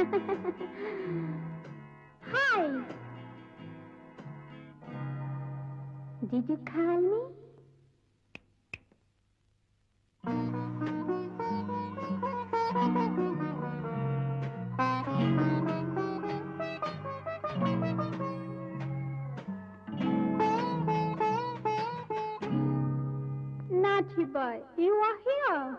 Hi. Did you call me? Naughty boy, you are here.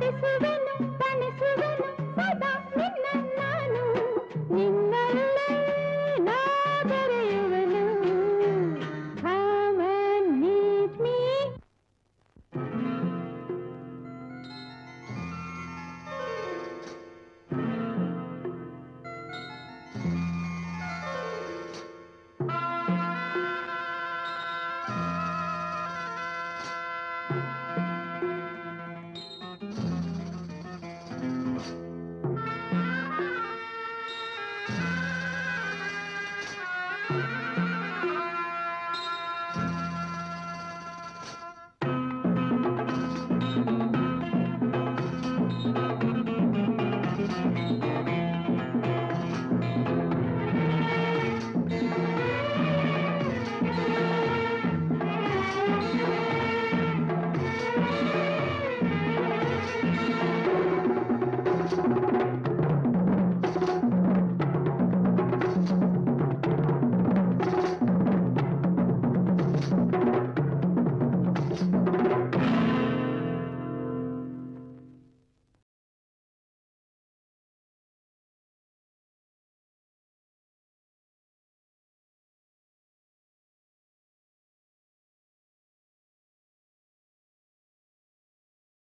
ನುಡಿಸುವೆನು ತಣಿಸುವೆನು ಸದಾ ನಿನ್ನ ನಾನು ನಿನ್ನ Thank mm -hmm. you.